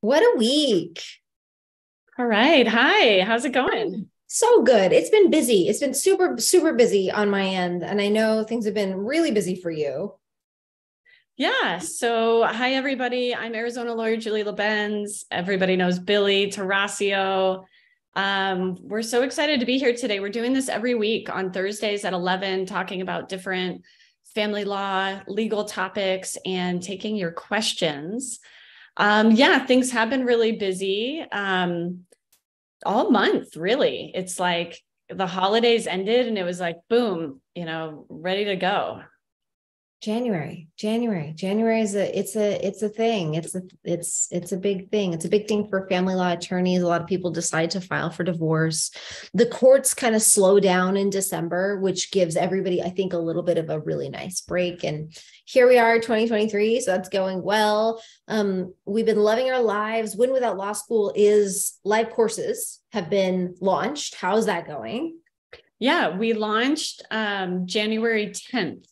What a week. All right. Hi. How's it going? So good. It's been busy. It's been super, super busy on my end. And I know things have been really busy for you. Yeah. So, hi, everybody. I'm Arizona lawyer Julie LaBenz. Everybody knows Billie Tarascio. Um, we're so excited to be here today. We're doing this every week on Thursdays at 11, talking about different family law, legal topics, and taking your questions. Um, yeah, things have been really busy um, all month, really. It's like the holidays ended and it was like, boom, you know, ready to go. January, January, January is a it's a it's a thing. It's a it's it's a big thing. It's a big thing for family law attorneys. A lot of people decide to file for divorce. The courts kind of slow down in December, which gives everybody, I think, a little bit of a really nice break. And here we are, 2023. So that's going well. Um, we've been loving our lives. Win Without Law School is live courses have been launched. How's that going? Yeah, we launched um, January 10th.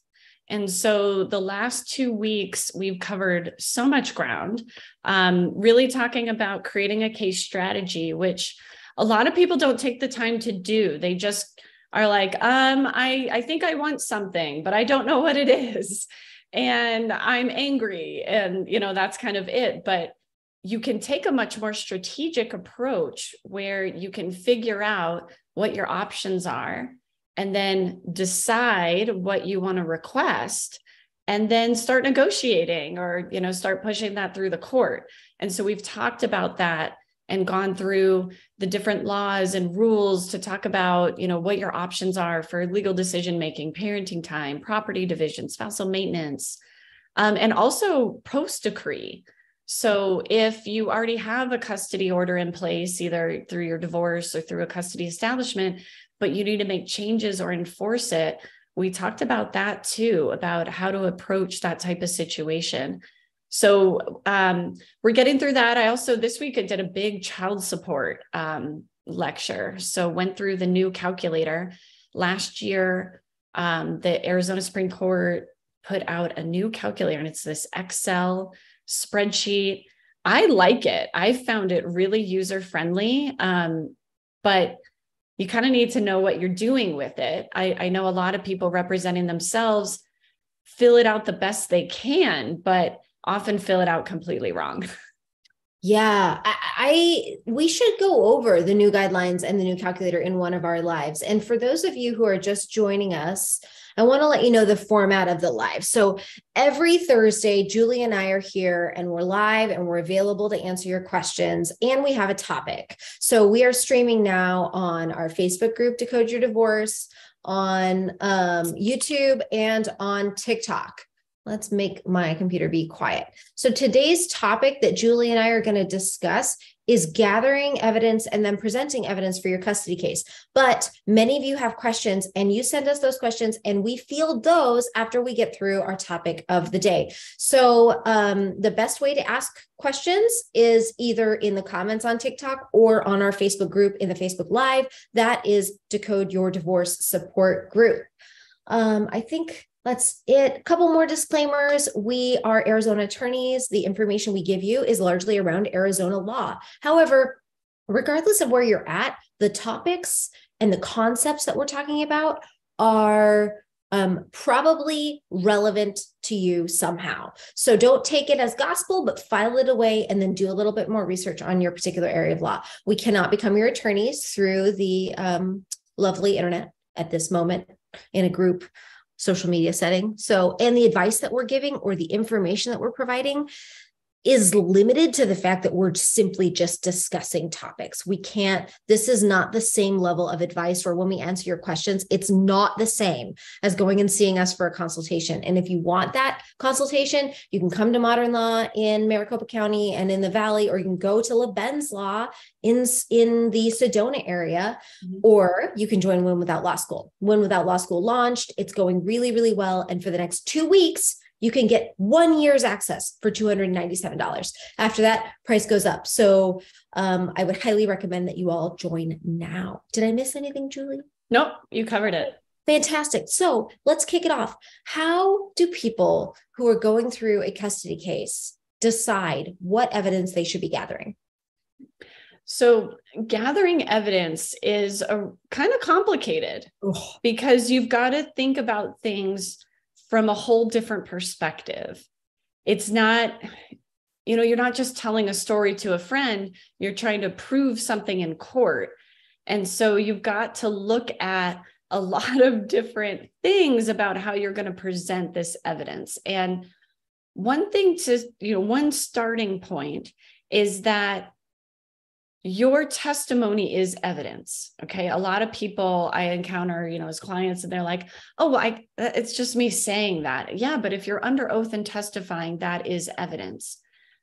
And so the last two weeks, we've covered so much ground, um, really talking about creating a case strategy, which a lot of people don't take the time to do. They just are like, um, I, I think I want something, but I don't know what it is. And I'm angry. And, you know, that's kind of it. But you can take a much more strategic approach where you can figure out what your options are and then decide what you want to request and then start negotiating or you know start pushing that through the court. And so we've talked about that and gone through the different laws and rules to talk about you know what your options are for legal decision making parenting time property division spousal maintenance um, and also post decree. So if you already have a custody order in place either through your divorce or through a custody establishment but you need to make changes or enforce it. We talked about that too, about how to approach that type of situation. So um, we're getting through that. I also this week I did a big child support um, lecture. So went through the new calculator. Last year, um, the Arizona Supreme Court put out a new calculator, and it's this Excel spreadsheet. I like it. I found it really user friendly. Um, but you kind of need to know what you're doing with it. I, I know a lot of people representing themselves fill it out the best they can, but often fill it out completely wrong. Yeah, I, I, we should go over the new guidelines and the new calculator in one of our lives. And for those of you who are just joining us, I want to let you know the format of the live. So every Thursday, Julie and I are here and we're live and we're available to answer your questions. And we have a topic. So we are streaming now on our Facebook group, Decode Your Divorce, on um, YouTube, and on TikTok. Let's make my computer be quiet. So today's topic that Julie and I are going to discuss is gathering evidence and then presenting evidence for your custody case. But many of you have questions and you send us those questions and we field those after we get through our topic of the day. So um, the best way to ask questions is either in the comments on TikTok or on our Facebook group in the Facebook Live. That is Decode Your Divorce Support Group. Um, I think that's it. A couple more disclaimers. We are Arizona attorneys. The information we give you is largely around Arizona law. However, regardless of where you're at, the topics and the concepts that we're talking about are um, probably relevant to you somehow. So don't take it as gospel, but file it away and then do a little bit more research on your particular area of law. We cannot become your attorneys through the um, lovely internet at this moment in a group social media setting. So, and the advice that we're giving or the information that we're providing is limited to the fact that we're simply just discussing topics. We can't, this is not the same level of advice, or when we answer your questions, it's not the same as going and seeing us for a consultation. And if you want that consultation, you can come to Modern Law in Maricopa County and in the Valley, or you can go to LaBenz Law in, in the Sedona area, mm-hmm. or you can join Win Without Law School. Win Without Law School launched, it's going really, really well. And for the next two weeks, you can get one year's access for $297. After that, price goes up. So um, I would highly recommend that you all join now. Did I miss anything, Julie? Nope, you covered it. Fantastic. So let's kick it off. How do people who are going through a custody case decide what evidence they should be gathering? So, gathering evidence is a kind of complicated Ugh. because you've got to think about things from a whole different perspective. It's not, you know, you're not just telling a story to a friend, you're trying to prove something in court. And so you've got to look at a lot of different things about how you're going to present this evidence. And one thing to, you know, one starting point is that your testimony is evidence okay? A lot of people i encounter you know as clients and they're like oh well i uh, it's just me saying that. Yeah but if you're under oath and testifying that is evidence.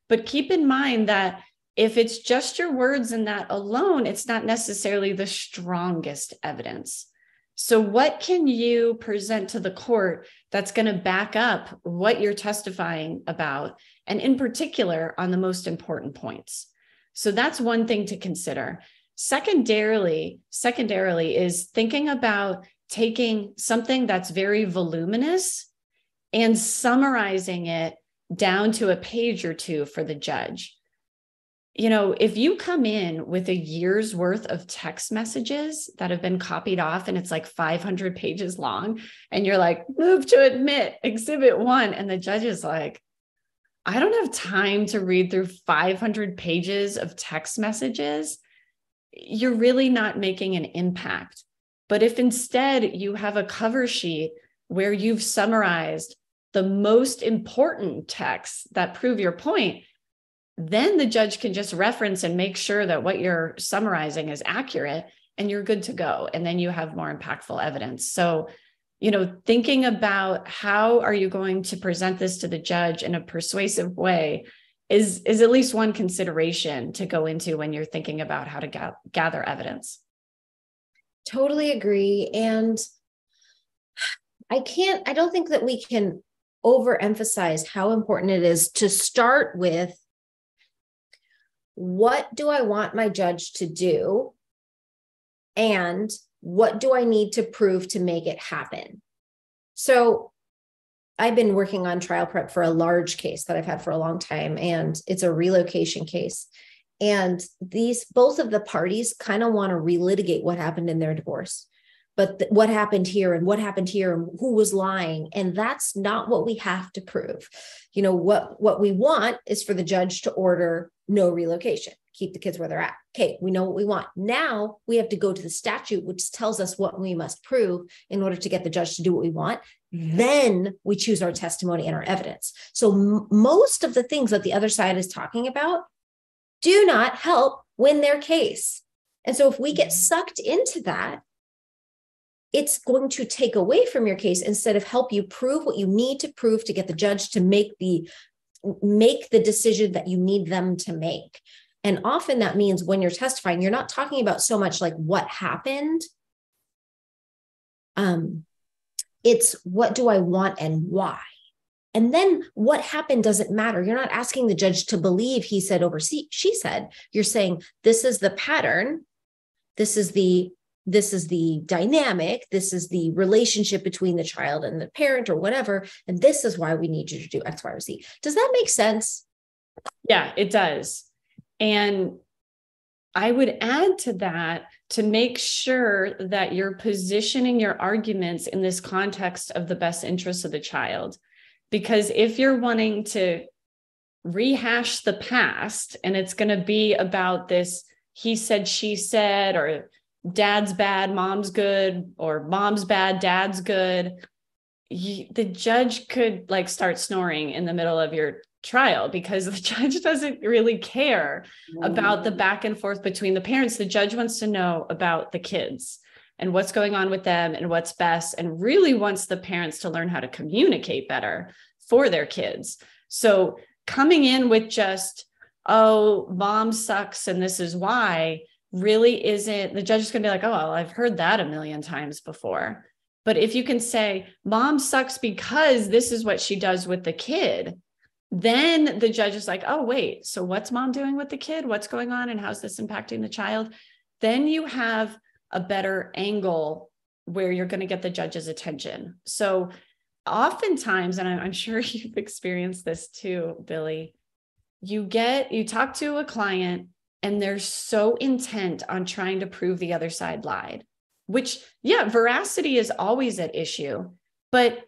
But keep in mind that if it's just your words and that alone it's not necessarily the strongest evidence. So what can you present to the court that's going to back up what you're testifying about and in particular on the most important points so that's one thing to consider. Secondarily, secondarily is thinking about taking something that's very voluminous and summarizing it down to a page or two for the judge. You know, if you come in with a year's worth of text messages that have been copied off and it's like 500 pages long, and you're like, move to admit exhibit one, and the judge is like, I don't have time to read through 500 pages of text messages. You're really not making an impact. But if instead you have a cover sheet where you've summarized the most important texts that prove your point, then the judge can just reference and make sure that what you're summarizing is accurate and you're good to go. And then you have more impactful evidence. So you know thinking about how are you going to present this to the judge in a persuasive way is is at least one consideration to go into when you're thinking about how to ga- gather evidence. Totally agree. And i can't i don't think that we can overemphasize how important it is to start with what do i want my judge to do? And what do I need to prove to make it happen? So I've been working on trial prep for a large case that I've had for a long time, and it's a relocation case. And these, both of the parties kind of want to relitigate what happened in their divorce, but th- what happened here and what happened here and who was lying. And that's not what we have to prove. You know, what, what we want is for the judge to order no relocation keep the kids where they're at. Okay, we know what we want. Now we have to go to the statute, which tells us what we must prove in order to get the judge to do what we want. Then we choose our testimony and our evidence. So m- most of the things that the other side is talking about do not help win their case. And so if we get mm-hmm. sucked into that, it's going to take away from your case instead of help you prove what you need to prove to get the judge to make the make the decision that you need them to make and often that means when you're testifying, you're not talking about so much like what happened. Um, it's what do I want and why? And then what happened doesn't matter. You're not asking the judge to believe he said over she said. You're saying this is the pattern. This is the this is the dynamic. This is the relationship between the child and the parent or whatever. And this is why we need you to do X, Y, or Z. Does that make sense? Yeah, it does. And I would add to that to make sure that you're positioning your arguments in this context of the best interests of the child. Because if you're wanting to rehash the past and it's going to be about this he said, she said, or dad's bad, mom's good, or mom's bad, dad's good, you, the judge could like start snoring in the middle of your trial because the judge doesn't really care about the mm. back and forth between the parents. The judge wants to know about the kids and what's going on with them and what's best, and really wants the parents to learn how to communicate better for their kids. So coming in with just, oh, mom sucks and this is why really isn't the judge is going to be like, oh, well, I've heard that a million times before. But if you can say, mom sucks because this is what she does with the kid, then the judge is like, oh, wait, so what's mom doing with the kid? What's going on? And how's this impacting the child? Then you have a better angle where you're going to get the judge's attention. So, oftentimes, and I'm sure you've experienced this too, Billie, you get you talk to a client and they're so intent on trying to prove the other side lied which yeah veracity is always at issue but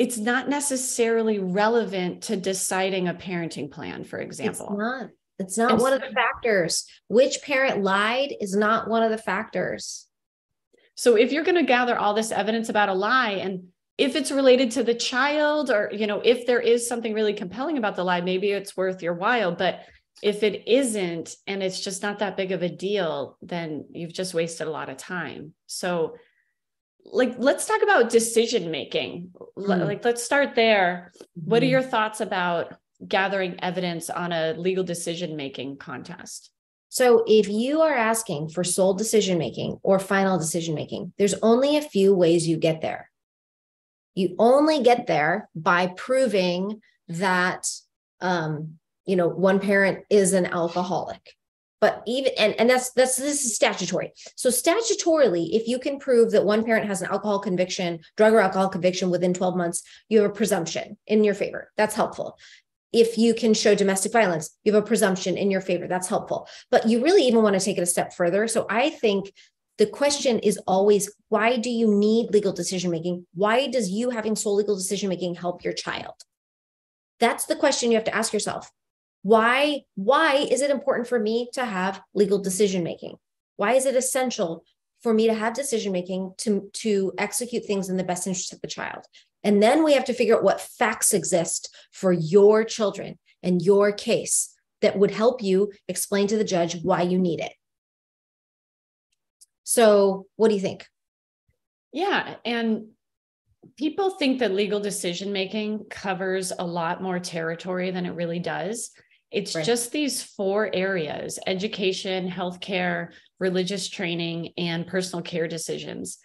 it's not necessarily relevant to deciding a parenting plan for example. it's not. It's not and one so, of the factors. Which parent lied is not one of the factors. So if you're going to gather all this evidence about a lie and if it's related to the child or you know if there is something really compelling about the lie maybe it's worth your while. But if it isn't and it's just not that big of a deal then you've just wasted a lot of time. So like let's talk about decision making mm. like let's start there mm-hmm. what are mm-hmm. your thoughts about gathering evidence on a legal decision making contest so if you are asking for sole decision making or final decision making there's only a few ways you get there you only get there by proving that, um, you know, one parent is an alcoholic. But even and, and that's that's this is statutory. So statutorily, if you can prove that one parent has an alcohol conviction, drug or alcohol conviction within 12 months, you have a presumption in your favor. That's helpful if you can show domestic violence, you have a presumption in your favor. That's helpful. But you really even want to take it a step further. So I think the question is always why do you need legal decision making? Why does you having sole legal decision making help your child? That's the question you have to ask yourself. Why why is it important for me to have legal decision making? Why is it essential for me to have decision making to to execute things in the best interest of the child? And then we have to figure out what facts exist for your children and your case that would help you explain to the judge why you need it. So, what do you think? Yeah. And people think that legal decision making covers a lot more territory than it really does. It's right. just these four areas education, healthcare, religious training, and personal care decisions.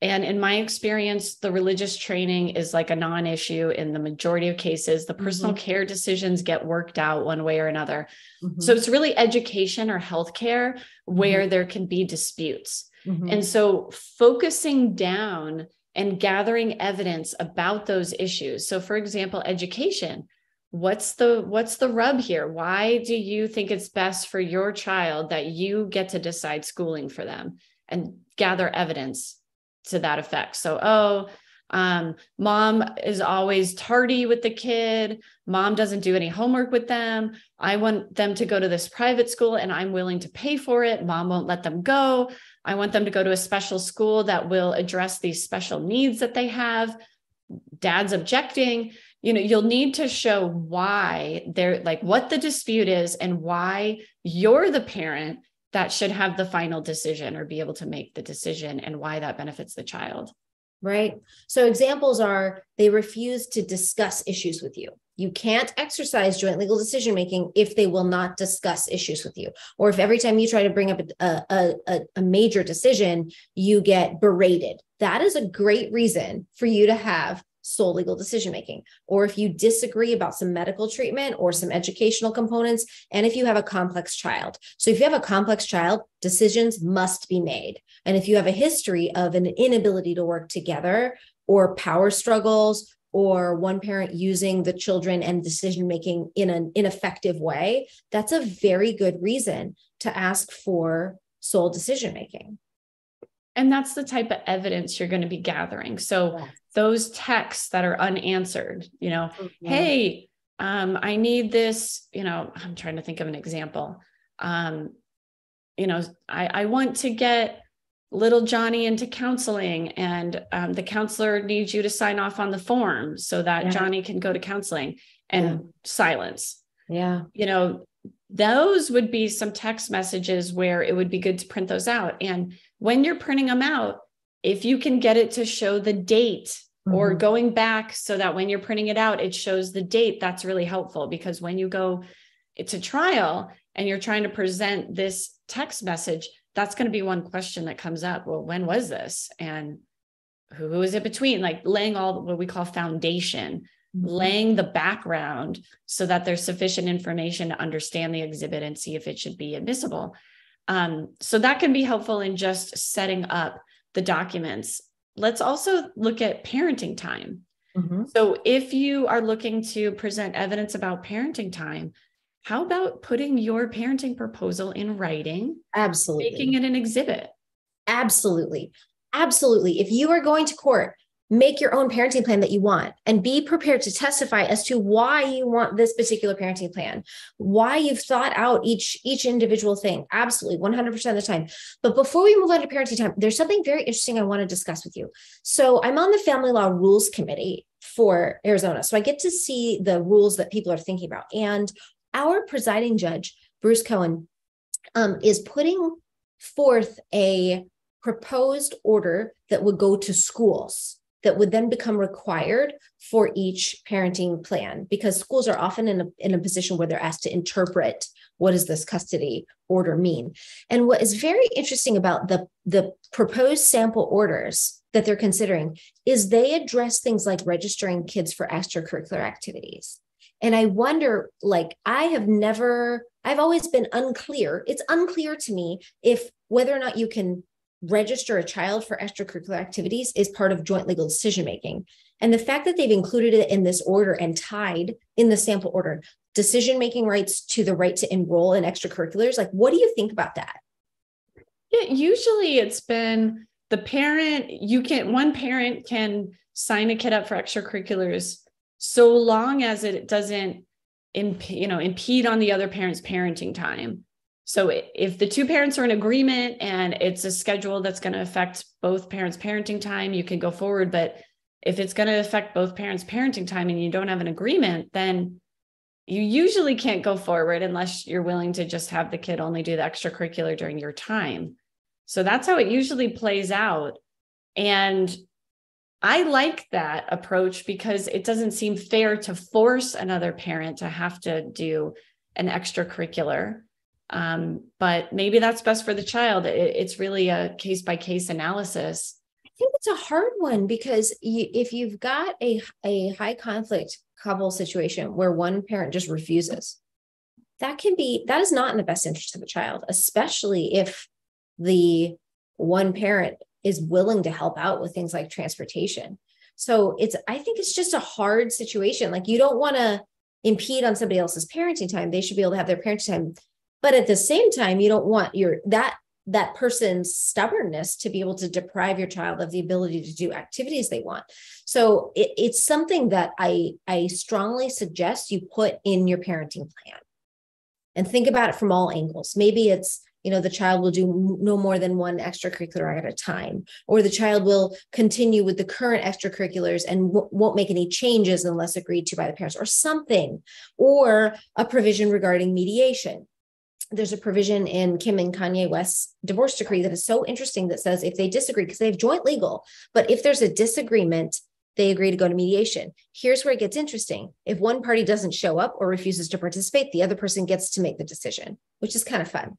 And in my experience, the religious training is like a non issue in the majority of cases. The personal mm-hmm. care decisions get worked out one way or another. Mm-hmm. So it's really education or healthcare where mm-hmm. there can be disputes. Mm-hmm. And so focusing down and gathering evidence about those issues. So, for example, education. What's the what's the rub here? Why do you think it's best for your child that you get to decide schooling for them and gather evidence to that effect. So, oh, um, mom is always tardy with the kid. Mom doesn't do any homework with them. I want them to go to this private school and I'm willing to pay for it. Mom won't let them go. I want them to go to a special school that will address these special needs that they have. Dad's objecting. You know, you'll need to show why they're like what the dispute is and why you're the parent that should have the final decision or be able to make the decision and why that benefits the child. Right. So examples are they refuse to discuss issues with you. You can't exercise joint legal decision making if they will not discuss issues with you, or if every time you try to bring up a, a, a, a major decision, you get berated. That is a great reason for you to have sole legal decision making, or if you disagree about some medical treatment or some educational components, and if you have a complex child. So, if you have a complex child, decisions must be made. And if you have a history of an inability to work together or power struggles, or one parent using the children and decision making in an ineffective way, that's a very good reason to ask for sole decision making. And that's the type of evidence you're going to be gathering. So those texts that are unanswered, you know, mm-hmm. hey, um, I need this, you know, I'm trying to think of an example. Um, you know, I, I want to get little Johnny into counseling, and um, the counselor needs you to sign off on the form so that yeah. Johnny can go to counseling and yeah. silence. Yeah. You know, those would be some text messages where it would be good to print those out. And when you're printing them out, if you can get it to show the date mm-hmm. or going back so that when you're printing it out, it shows the date, that's really helpful because when you go to trial and you're trying to present this text message, that's going to be one question that comes up. Well, when was this? And who, who is it between? Like laying all what we call foundation, mm-hmm. laying the background so that there's sufficient information to understand the exhibit and see if it should be admissible. Um, so that can be helpful in just setting up the documents. Let's also look at parenting time. Mm-hmm. So if you are looking to present evidence about parenting time, how about putting your parenting proposal in writing? Absolutely. Making it an exhibit. Absolutely. Absolutely. If you are going to court, make your own parenting plan that you want and be prepared to testify as to why you want this particular parenting plan why you've thought out each each individual thing. Absolutely 100% of the time. But before we move on to parenting time there's something very interesting i want to discuss with you. So i'm on the family law rules committee for arizona. So i get to see the rules that people are thinking about. And our presiding judge bruce cohen um, is putting forth a proposed order that would go to schools that would then become required for each parenting plan because schools are often in a, in a position where they're asked to interpret what does this custody order mean. And what is very interesting about the the proposed sample orders that they're considering is they address things like registering kids for extracurricular activities. And i wonder like i have never i've always been unclear. It's unclear to me if whether or not you can register a child for extracurricular activities is part of joint legal decision making. And the fact that they've included it in this order and tied in the sample order decision making rights to the right to enroll in extracurriculars, like what do you think about that? Yeah, usually it's been the parent, you can, one parent can sign a kid up for extracurriculars so long as it doesn't imp, you know impede on the other parent's parenting time so if the two parents are in agreement and it's a schedule that's going to affect both parents' parenting time, you can go forward. But if it's going to affect both parents' parenting time and you don't have an agreement, then you usually can't go forward unless you're willing to just have the kid only do the extracurricular during your time. So that's how it usually plays out. And I like that approach because it doesn't seem fair to force another parent to have to do an extracurricular um, but maybe that's best for the child. It, it's really a case by case analysis. I think it's a hard one because you, if you've got a, a high conflict couple situation where one parent just refuses, that can be, that is not in the best interest of the child, especially if the one parent is willing to help out with things like transportation. So it's, I think it's just a hard situation. Like you don't want to impede on somebody else's parenting time. They should be able to have their parenting time but at the same time you don't want your that that person's stubbornness to be able to deprive your child of the ability to do activities they want. So it, it's something that i i strongly suggest you put in your parenting plan. And think about it from all angles. Maybe it's you know the child will do no more than one extracurricular at a time or the child will continue with the current extracurriculars and w- won't make any changes unless agreed to by the parents or something or a provision regarding mediation there's a provision in Kim and Kanye West's divorce decree that is so interesting that says if they disagree, because they have joint legal, but if there's a disagreement, they agree to go to mediation. Here's where it gets interesting. If one party doesn't show up or refuses to participate, the other person gets to make the decision, which is kind of fun.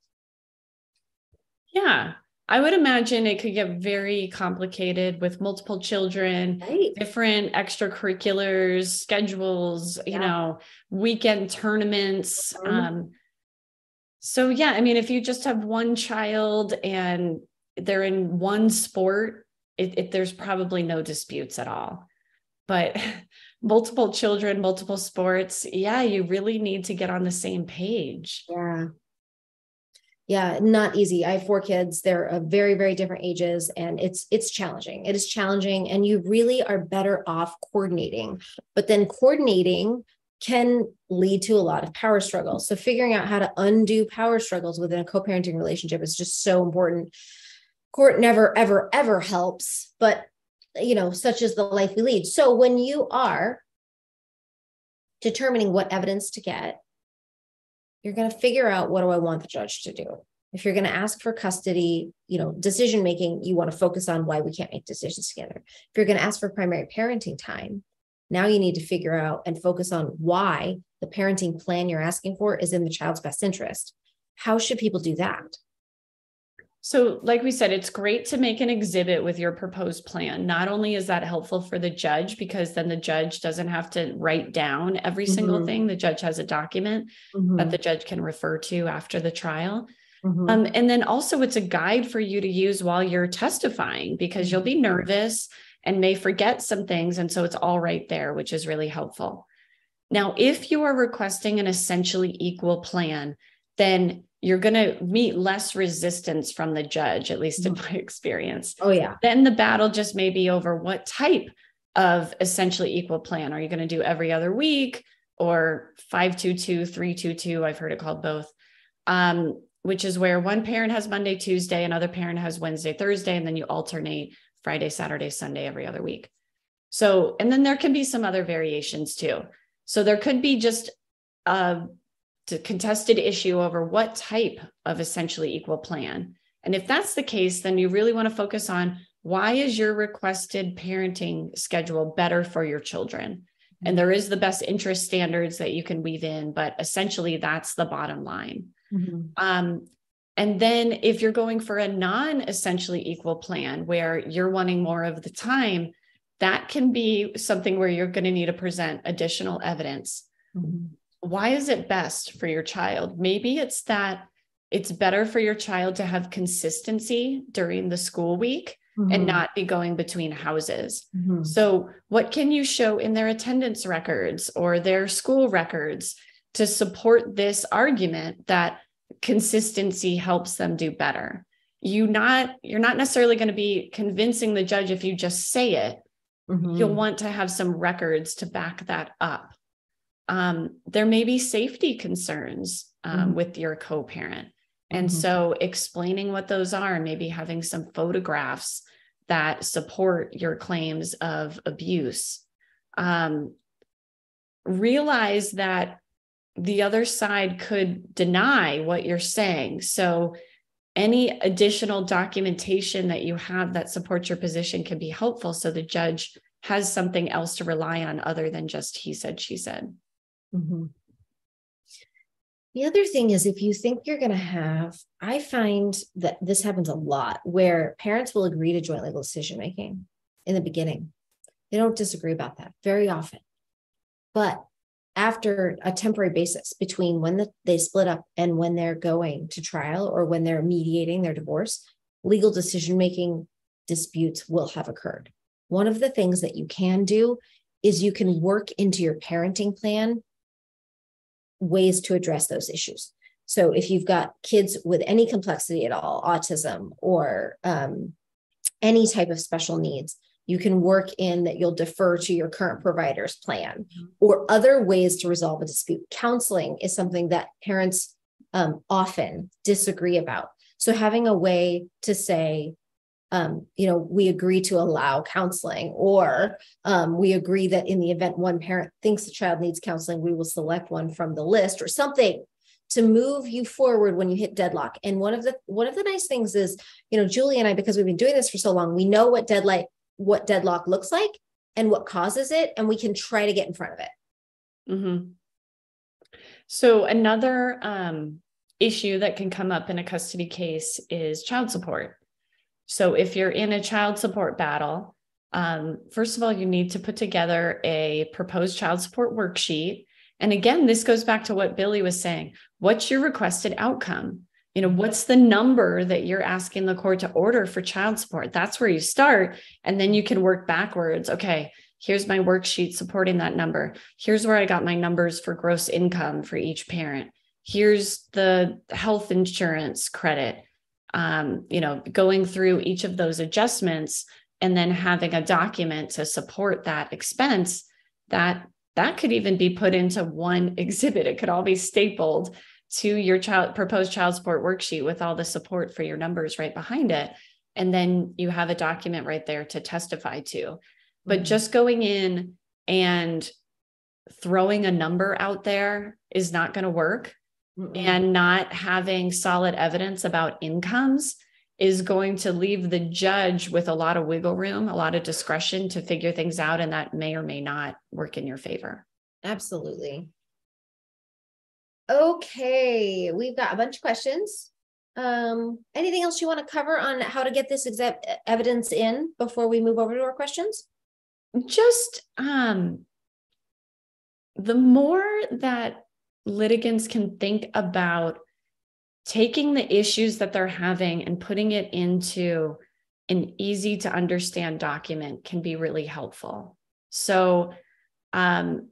Yeah. I would imagine it could get very complicated with multiple children, right. different extracurriculars, schedules, yeah. you know, weekend tournaments. Mm-hmm. Um, so yeah, I mean, if you just have one child and they're in one sport, it, it, there's probably no disputes at all. But multiple children, multiple sports, yeah, you really need to get on the same page. Yeah. Yeah, not easy. I have four kids. They're of very, very different ages, and it's it's challenging. It is challenging, and you really are better off coordinating. But then coordinating can lead to a lot of power struggles. So figuring out how to undo power struggles within a co-parenting relationship is just so important. Court never ever ever helps, but you know, such is the life we lead. So when you are determining what evidence to get, you're going to figure out what do I want the judge to do. If you're going to ask for custody, you know, decision making, you want to focus on why we can't make decisions together. If you're going to ask for primary parenting time, now you need to figure out and focus on why the parenting plan you're asking for is in the child's best interest. How should people do that? So, like we said, it's great to make an exhibit with your proposed plan. Not only is that helpful for the judge, because then the judge doesn't have to write down every mm-hmm. single thing, the judge has a document mm-hmm. that the judge can refer to after the trial. Mm-hmm. Um, and then also, it's a guide for you to use while you're testifying because you'll be nervous and may forget some things. And so it's all right there, which is really helpful. Now, if you are requesting an essentially equal plan, then you're going to meet less resistance from the judge, at least in mm. my experience. Oh, yeah. Then the battle just may be over what type of essentially equal plan. Are you going to do every other week or 522, 322? I've heard it called both, um, which is where one parent has Monday, Tuesday, another parent has Wednesday, Thursday, and then you alternate Friday, Saturday, Sunday every other week. So, and then there can be some other variations too. So there could be just a contested issue over what type of essentially equal plan. And if that's the case, then you really want to focus on why is your requested parenting schedule better for your children? And there is the best interest standards that you can weave in, but essentially that's the bottom line. Mm-hmm. Um, and then if you're going for a non essentially equal plan where you're wanting more of the time, that can be something where you're going to need to present additional evidence. Mm-hmm. Why is it best for your child? Maybe it's that it's better for your child to have consistency during the school week mm-hmm. and not be going between houses. Mm-hmm. So, what can you show in their attendance records or their school records to support this argument that consistency helps them do better? You not you're not necessarily going to be convincing the judge if you just say it. Mm-hmm. You'll want to have some records to back that up. Um, there may be safety concerns um, mm-hmm. with your co-parent and mm-hmm. so explaining what those are, and maybe having some photographs that support your claims of abuse. Um, realize that the other side could deny what you're saying. So, any additional documentation that you have that supports your position can be helpful so the judge has something else to rely on other than just he said, she said. Mm-hmm. The other thing is, if you think you're going to have, I find that this happens a lot where parents will agree to joint legal decision making in the beginning. They don't disagree about that very often. But after a temporary basis between when the, they split up and when they're going to trial or when they're mediating their divorce, legal decision making disputes will have occurred. One of the things that you can do is you can work into your parenting plan ways to address those issues. So if you've got kids with any complexity at all, autism or um, any type of special needs, you can work in that you'll defer to your current provider's plan mm-hmm. or other ways to resolve a dispute. Counseling is something that parents um, often disagree about. So having a way to say, um, you know, we agree to allow counseling, or um, we agree that in the event one parent thinks the child needs counseling, we will select one from the list or something to move you forward when you hit deadlock. And one of the one of the nice things is, you know, Julie and I, because we've been doing this for so long, we know what deadlock what deadlock looks like and what causes it, and we can try to get in front of it. Mm-hmm. So another um, issue that can come up in a custody case is child support. So if you're in a child support battle, um, first of all, you need to put together a proposed child support worksheet. And again, this goes back to what Billie was saying. What's your requested outcome? You know, what's the number that you're asking the court to order for child support? That's where you start. And then you can work backwards. Okay, here's my worksheet supporting that number. Here's where I got my numbers for gross income for each parent. Here's the health insurance credit um, you know, going through each of those adjustments and then having a document to support that expense that that could even be put into one exhibit. It could all be stapled to your child proposed child support worksheet with all the support for your numbers right behind it. And then you have a document right there to testify to. But mm-hmm. just going in and throwing a number out there is not going to work mm and not having solid evidence about incomes is going to leave the judge with a lot of wiggle room, a lot of discretion to figure things out, and that may or may not work in your favor. Absolutely. Okay, we've got a bunch of questions. Um, anything else you want to cover on how to get this exa- evidence in before we move over to our questions? Just um, the more that litigants can think about taking the issues that they're having and putting it into an easy to understand document can be really helpful. So um,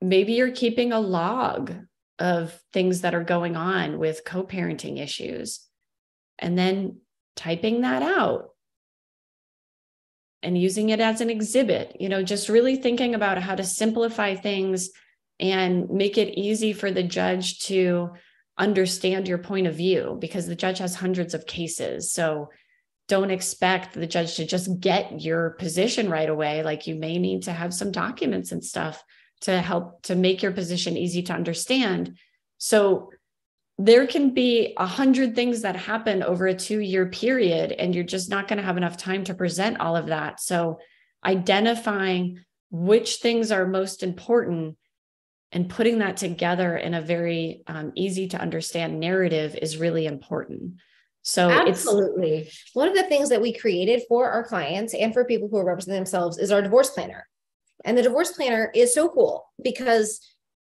maybe you're keeping a log of things that are going on with co parenting issues and then typing that out and using it as an exhibit, you know, just really thinking about how to simplify things and make it easy for the judge to understand your point of view because the judge has hundreds of cases. So don't expect the judge to just get your position right away. Like you may need to have some documents and stuff to help to make your position easy to understand. So there can be a hundred things that happen over a two year period, and you're just not going to have enough time to present all of that. So identifying which things are most important and putting that together in a very um, easy to understand narrative is really important. So absolutely. One of the things that we created for our clients and for people who are representing themselves is our divorce planner. And the divorce planner is so cool because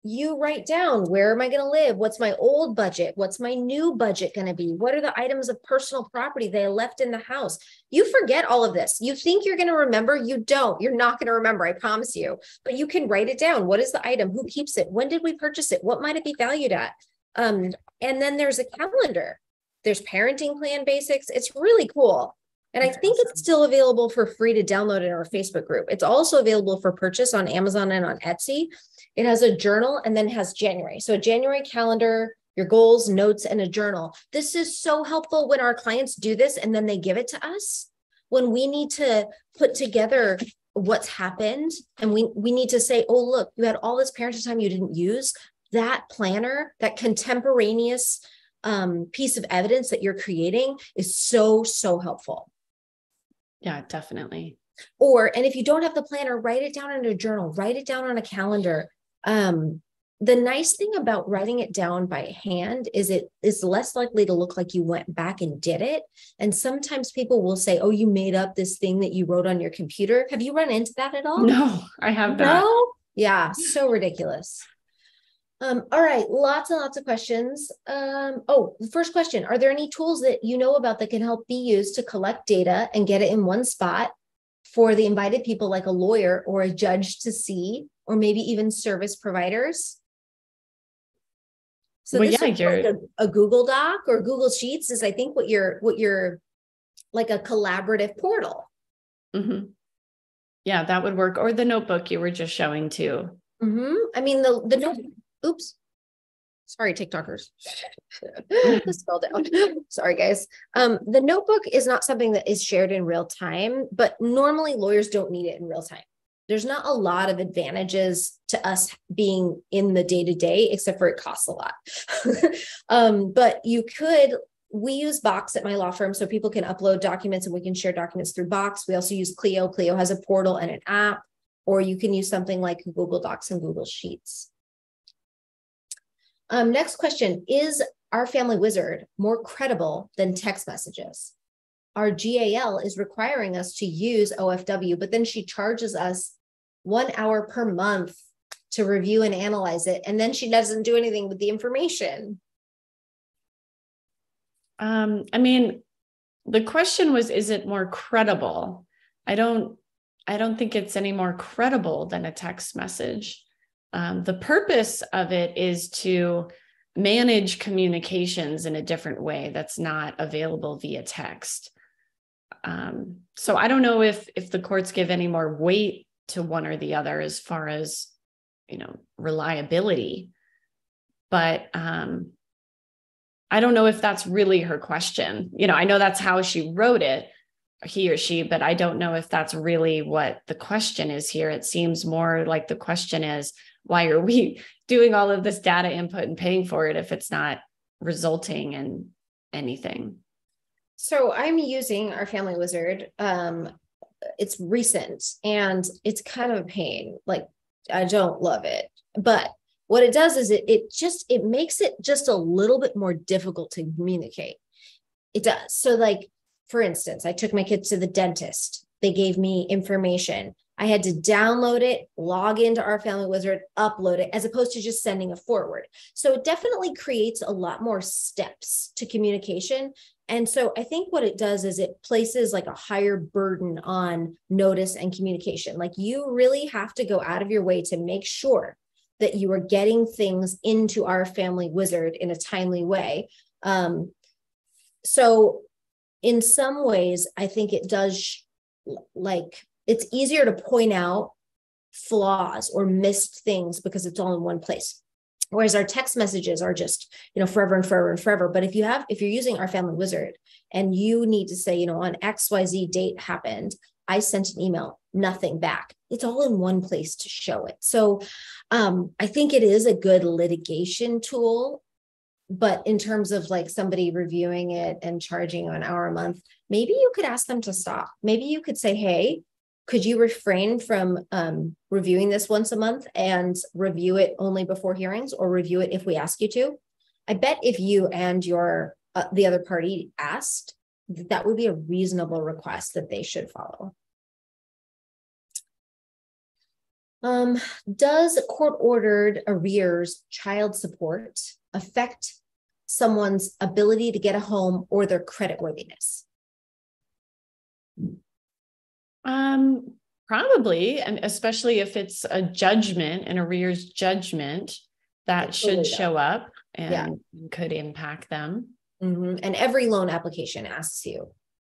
you write down where am I going to live? What's my old budget? What's my new budget going to be? What are the items of personal property they left in the house? You forget all of this. You think you're going to remember, you don't. You're not going to remember, I promise you. But you can write it down. What is the item? Who keeps it? When did we purchase it? What might it be valued at? Um, and then there's a calendar. There's parenting plan basics. It's really cool. And I think awesome. it's still available for free to download in our Facebook group. It's also available for purchase on Amazon and on Etsy. It has a journal and then has January. So a January calendar, your goals, notes, and a journal. This is so helpful when our clients do this and then they give it to us. When we need to put together what's happened and we, we need to say, oh, look, you had all this parenting time you didn't use. That planner, that contemporaneous um, piece of evidence that you're creating is so, so helpful. Yeah, definitely. Or, and if you don't have the planner, write it down in a journal, write it down on a calendar. Um, the nice thing about writing it down by hand is it is less likely to look like you went back and did it. And sometimes people will say, Oh, you made up this thing that you wrote on your computer. Have you run into that at all? No, I have not. No? Yeah, so ridiculous. Um, all right, lots and lots of questions. Um, oh, the first question Are there any tools that you know about that can help be used to collect data and get it in one spot for the invited people, like a lawyer or a judge, to see, or maybe even service providers? So well, this yeah, you're... Like a, a Google Doc or Google Sheets is, I think, what you're what you're like a collaborative portal. Mm-hmm. Yeah, that would work. Or the notebook you were just showing too. Mm-hmm. I mean, the the notebook Oops. Sorry, TikTokers. Spell down. Sorry, guys. Um, the notebook is not something that is shared in real time, but normally lawyers don't need it in real time. There's not a lot of advantages to us being in the day to day, except for it costs a lot. um, but you could we use Box at my law firm so people can upload documents and we can share documents through Box. We also use Clio. Clio has a portal and an app, or you can use something like Google Docs and Google Sheets. Um, next question Is OurFamilyWizard more credible than text messages? Our GAL is requiring us to use OFW, but then she charges us one hour per month to review and analyze it. And then she doesn't do anything with the information. Um, I mean, the question was, is it more credible? I don't, I don't think it's any more credible than a text message. Um, the purpose of it is to manage communications in a different way that's not available via text. Um, so I don't know if if the courts give any more weight to one or the other as far as you know reliability, but um, I don't know if that's really her question. You know, I know that's how she wrote it, he or she, but I don't know if that's really what the question is here. It seems more like the question is why are we doing all of this data input and paying for it if it's not resulting in anything? So I'm using OurFamilyWizard. Um, it's recent and it's kind of a pain. Like I don't love it, but what it does is it it just it makes it just a little bit more difficult to communicate. It does. So like for instance, I took my kids to the dentist. They gave me information. I had to download it, log into OurFamilyWizard, upload it, as opposed to just sending a forward. So it definitely creates a lot more steps to communication. And so I think what it does is it places like a higher burden on notice and communication. Like you really have to go out of your way to make sure that you are getting things into OurFamilyWizard in a timely way. Um, so in some ways, I think it does like it's easier to point out flaws or missed things because it's all in one place. Whereas our text messages are just you know forever and forever and forever. But if you have if you're using OurFamilyWizard and you need to say you know on xyz date happened i sent an email nothing back. It's all in one place to show it. So um, i think it is a good litigation tool but in terms of like somebody reviewing it and charging an hour a month maybe you could ask them to stop. Maybe you could say hey could you refrain from um, reviewing this once a month and review it only before hearings or review it if we ask you to? I bet if you and your uh, the other party asked that would be a reasonable request that they should follow. Um, does court ordered arrears child support affect someone's ability to get a home or their credit worthiness um, probably, and especially if it's a judgment, an arrears judgment, that should show up and yeah. could impact them. Mm-hmm. And every loan application asks you,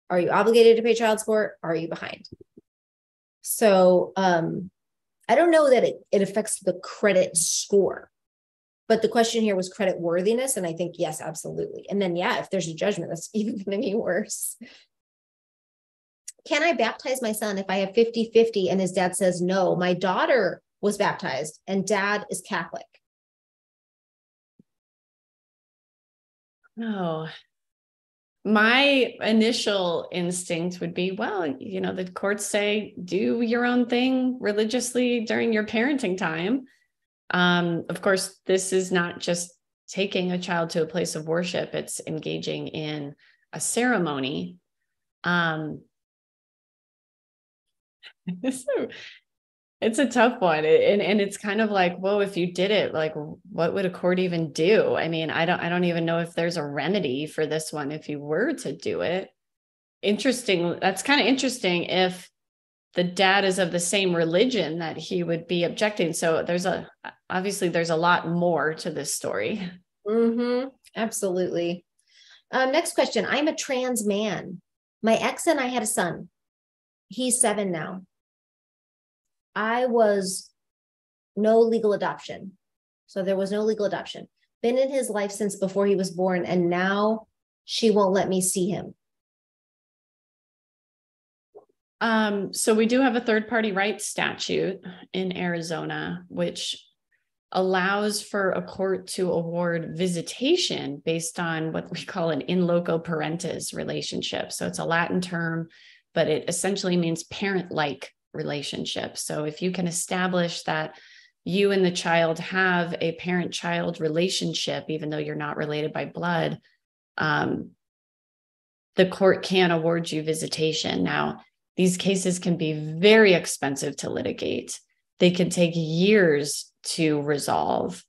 are you obligated to pay child support? Are you behind? So um, I don't know that it, it affects the credit score. But the question here was credit worthiness. And I think, yes, absolutely. And then, yeah, if there's a judgment, that's even going to be worse can I baptize my son if I have 50 50 and his dad says no? My daughter was baptized and dad is Catholic. No. My initial instinct would be well, you know, the courts say do your own thing religiously during your parenting time. Um, of course, this is not just taking a child to a place of worship, it's engaging in a ceremony. Um, so it's a tough one. And and it's kind of like whoa if you did it like what would a court even do? I mean i don't i don't even know if there's a remedy for this one if you were to do it. Interesting that's kind of interesting if the dad is of the same religion that he would be objecting. So there's a obviously there's a lot more to this story. Mm-hmm. absolutely. Um, next question. I'm a trans man. My ex and i had a son. He's seven now I was no legal adoption. So there was no legal adoption. Been in his life since before he was born, and now she won't let me see him. Um, so we do have a third party rights statute in Arizona, which allows for a court to award visitation based on what we call an in loco parentis relationship. So it's a Latin term, but it essentially means parent like relationship. So if you can establish that you and the child have a parent child relationship, even though you're not related by blood, um, the court can award you visitation. Now, these cases can be very expensive to litigate, they can take years to resolve.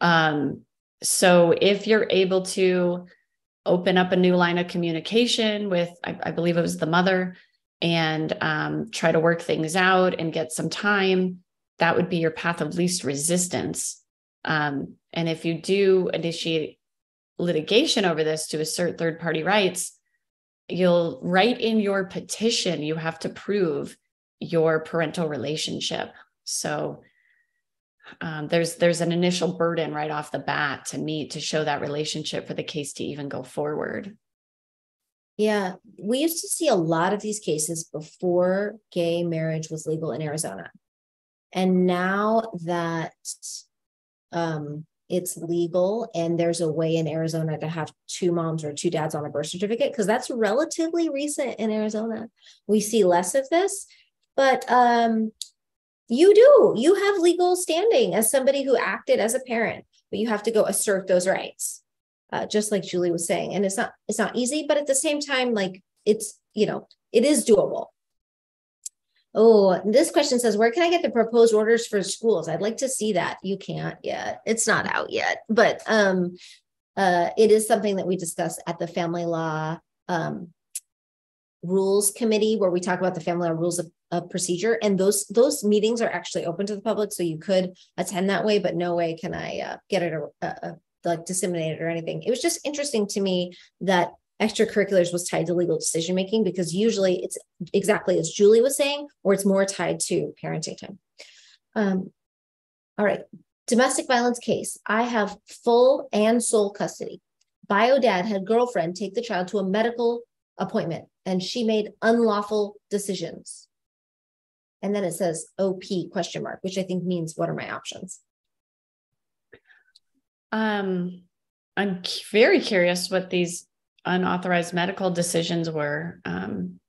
Um, so if you're able to open up a new line of communication with, I, I believe it was the mother, and um, try to work things out and get some time, that would be your path of least resistance. Um, and if you do initiate litigation over this to assert third party rights, you'll write in your petition, you have to prove your parental relationship. So um, there's there's an initial burden right off the bat to meet to show that relationship for the case to even go forward. Yeah, we used to see a lot of these cases before gay marriage was legal in Arizona. And now that um, it's legal and there's a way in Arizona to have two moms or two dads on a birth certificate, because that's relatively recent in Arizona, we see less of this. But um, you do, you have legal standing as somebody who acted as a parent, but you have to go assert those rights uh, just like Julie was saying. And it's not it's not easy, but at the same time, like it's you know it is doable. Oh, this question says, where can I get the proposed orders for schools? I'd like to see that. You can't yet. It's not out yet, but um, uh, it is something that we discuss at the family law um, rules committee where we talk about the family law rules of, of procedure and those those meetings are actually open to the public so you could attend that way but no way can i uh, get it uh, uh, like disseminated or anything. It was just interesting to me that extracurriculars was tied to legal decision making because usually it's exactly as julie was saying or it's more tied to parenting time. Um, all right. Domestic violence case. I have full and sole custody. Bio dad had girlfriend take the child to a medical appointment and she made unlawful decisions. And then it says OP question mark, which I think means what are my options? Um, I'm very curious what these unauthorized medical decisions were. Um,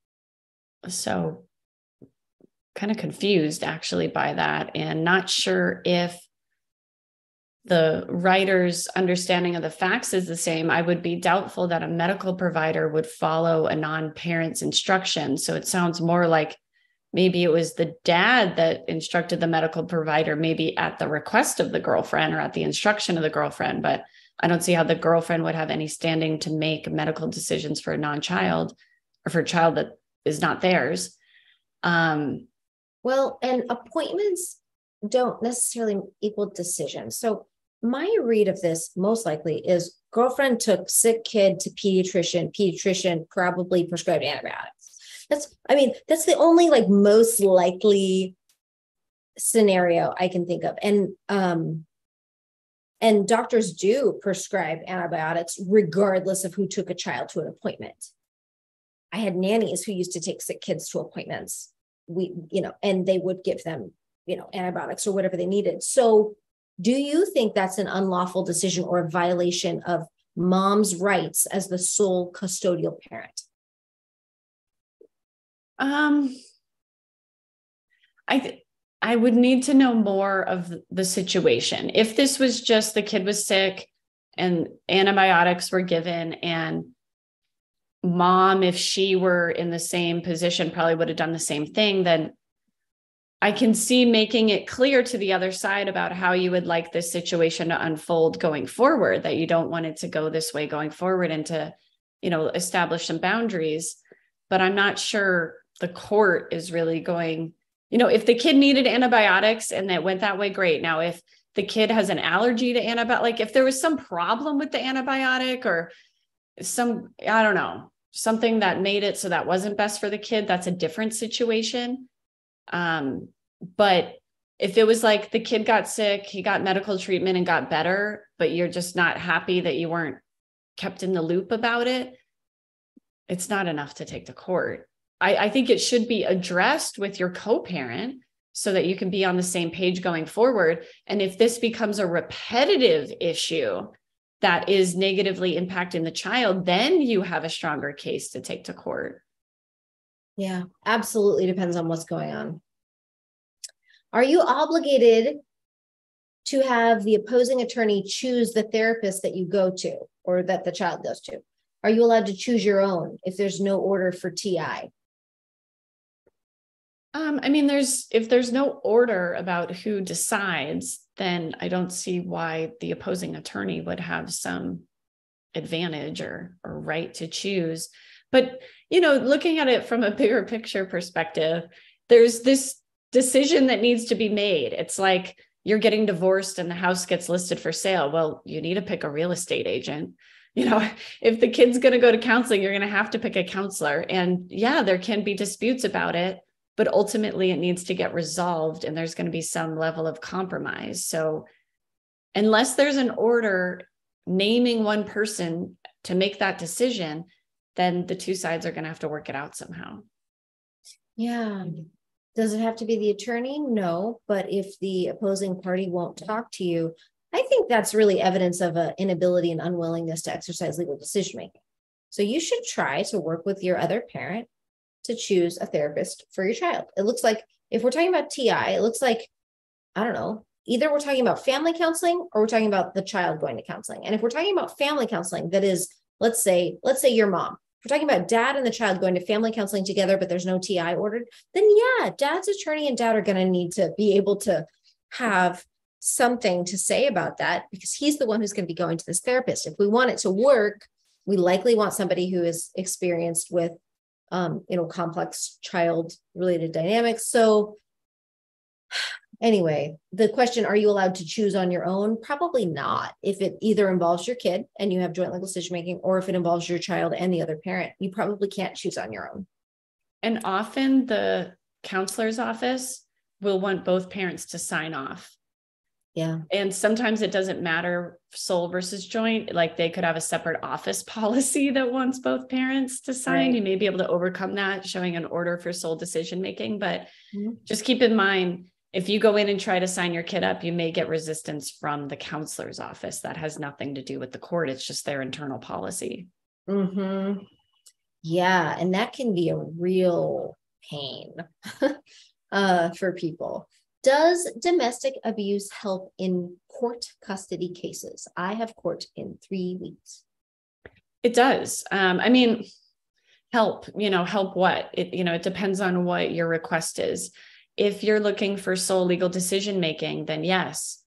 so kind of confused actually by that and not sure if the writer's understanding of the facts is the same, I would be doubtful that a medical provider would follow a non parent's instruction. So it sounds more like maybe it was the dad that instructed the medical provider, maybe at the request of the girlfriend or at the instruction of the girlfriend. But I don't see how the girlfriend would have any standing to make medical decisions for a non child or for a child that is not theirs. Um, well, and appointments don't necessarily equal decisions. So my read of this most likely is girlfriend took sick kid to pediatrician pediatrician probably prescribed antibiotics that's i mean that's the only like most likely scenario i can think of. And um and doctors do prescribe antibiotics regardless of who took a child to an appointment. I had nannies who used to take sick kids to appointments. We you know and they would give them you know antibiotics or whatever they needed. So do you think that's an unlawful decision or a violation of mom's rights as the sole custodial parent? Um, I th- I would need to know more of the situation. If this was just the kid was sick and antibiotics were given and mom if she were in the same position probably would have done the same thing then I can see making it clear to the other side about how you would like this situation to unfold going forward, that you don't want it to go this way going forward and to, you know, establish some boundaries. But I'm not sure the court is really going, you know, if the kid needed antibiotics and it went that way, great. Now, if the kid has an allergy to antibiotic, like if there was some problem with the antibiotic or some, I don't know, something that made it so that wasn't best for the kid, that's a different situation um, but if it was like the kid got sick, he got medical treatment and got better, but you're just not happy that you weren't kept in the loop about it, it's not enough to take to court. I, I think it should be addressed with your co parent so that you can be on the same page going forward. And if this becomes a repetitive issue that is negatively impacting the child, then you have a stronger case to take to court. Yeah, absolutely depends on what's going on. Are you obligated to have the opposing attorney choose the therapist that you go to or that the child goes to? Are you allowed to choose your own if there's no order for TI? Um, I mean, there's if there's no order about who decides, then I don't see why the opposing attorney would have some advantage or or right to choose. But you know, looking at it from a bigger picture perspective, there's this decision that needs to be made. It's like you're getting divorced and the house gets listed for sale. Well, you need to pick a real estate agent. You know, if the kid's going to go to counseling, you're going to have to pick a counselor. And yeah, there can be disputes about it, but ultimately it needs to get resolved and there's going to be some level of compromise. So, unless there's an order naming one person to make that decision, then the two sides are going to have to work it out somehow. Yeah. Does it have to be the attorney? No. But if the opposing party won't talk to you, I think that's really evidence of an inability and unwillingness to exercise legal decision making. So you should try to work with your other parent to choose a therapist for your child. It looks like if we're talking about TI, it looks like, I don't know, either we're talking about family counseling or we're talking about the child going to counseling. And if we're talking about family counseling, that is, let's say, let's say your mom, we're talking about dad and the child going to family counseling together, but there's no TI ordered, then yeah, dad's attorney and dad are going to need to be able to have something to say about that because he's the one who's going to be going to this therapist. If we want it to work, we likely want somebody who is experienced with um, you know complex child related dynamics. So anyway the question are you allowed to choose on your own? Probably not. If it either involves your kid and you have joint legal decision making or if it involves your child and the other parent you probably can't choose on your own. And often the counselor's office will want both parents to sign off yeah. And sometimes it doesn't matter sole versus joint. Like they could have a separate office policy that wants both parents to sign. Right. You may be able to overcome that showing an order for sole decision making. But mm-hmm. just keep in mind if you go in and try to sign your kid up, you may get resistance from the counselor's office. That has nothing to do with the court, it's just their internal policy. Mm-hmm. Yeah. And that can be a real pain uh, for people. Does domestic abuse help in court custody cases? I have court in three weeks. It does. Um, I mean, help, you know, help what? It, you know, it depends on what your request is. If you're looking for sole legal decision making, then yes,